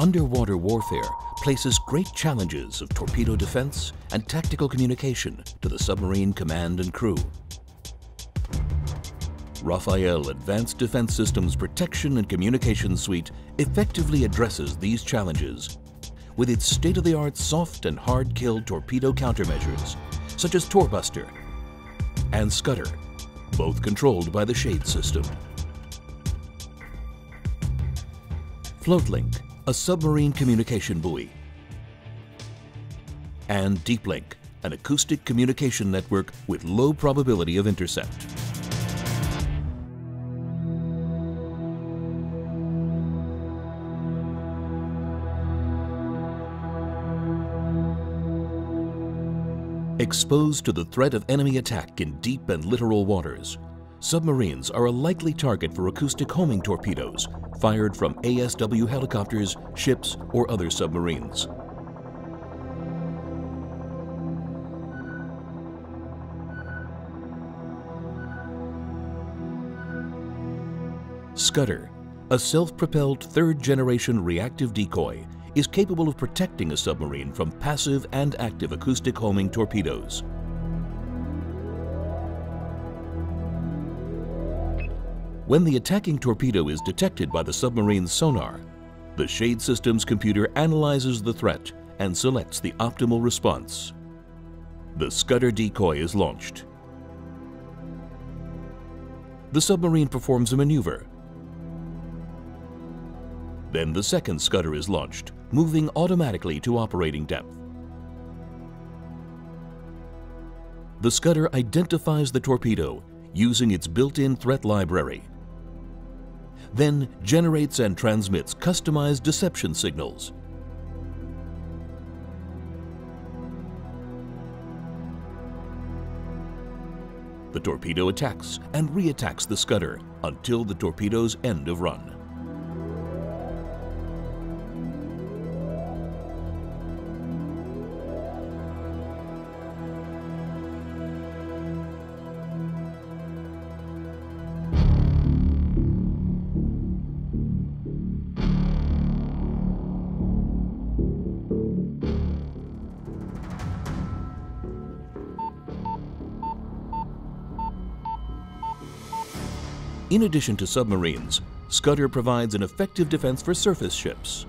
underwater warfare places great challenges of torpedo defense and tactical communication to the submarine command and crew. Rafael Advanced Defense Systems Protection and Communication Suite effectively addresses these challenges with its state-of-the-art soft and hard-kill torpedo countermeasures, such as Torbuster and Scutter, both controlled by the Shade system. FloatLink, a submarine communication buoy. And DeepLink, an acoustic communication network with low probability of intercept. Exposed to the threat of enemy attack in deep and littoral waters, submarines are a likely target for acoustic homing torpedoes fired from ASW helicopters, ships, or other submarines. Scutter, a self-propelled third-generation reactive decoy, is capable of protecting a submarine from passive and active acoustic homing torpedoes. When the attacking torpedo is detected by the submarine's sonar, the Shade Systems computer analyzes the threat and selects the optimal response. The Scutter decoy is launched. The submarine performs a maneuver. Then the second Scutter is launched, moving automatically to operating depth. The Scutter identifies the torpedo using its built-in threat library then generates and transmits customized deception signals. The torpedo attacks and reattacks the Scutter until the torpedo's end of run. In addition to submarines, Scutter provides an effective defense for surface ships.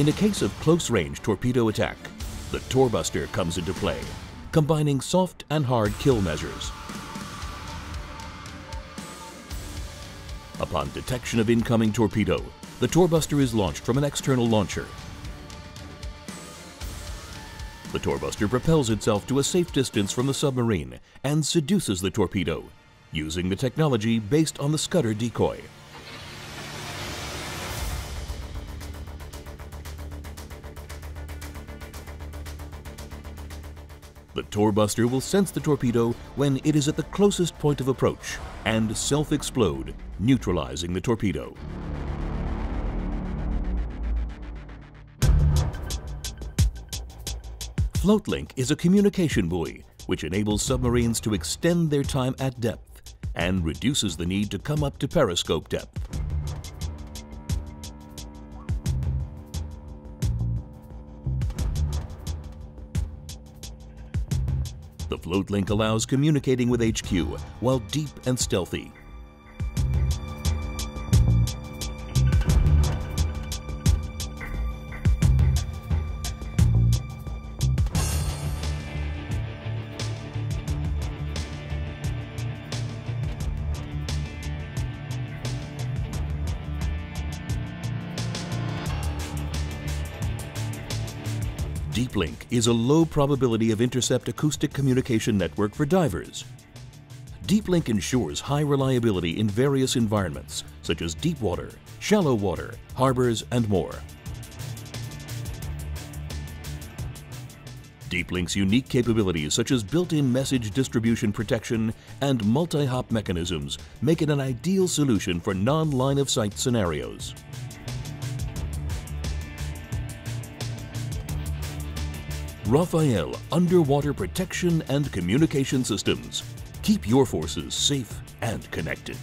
In a case of close-range torpedo attack, the Torbuster comes into play, combining soft and hard kill measures. Upon detection of incoming torpedo, the Torbuster is launched from an external launcher. The Torbuster propels itself to a safe distance from the submarine and seduces the torpedo, using the technology based on the Scutter decoy. The Torbuster will sense the torpedo when it is at the closest point of approach and self-explode, neutralizing the torpedo. FloatLink is a communication buoy which enables submarines to extend their time at depth and reduces the need to come up to periscope depth. The float link allows communicating with HQ while deep and stealthy. DeepLink is a low probability of intercept acoustic communication network for divers. DeepLink ensures high reliability in various environments, such as deep water, shallow water, harbors, and more. DeepLink's unique capabilities such as built-in message distribution protection and multi-hop mechanisms make it an ideal solution for non-line of sight scenarios. Rafael Underwater Protection and Communication Systems. Keep your forces safe and connected.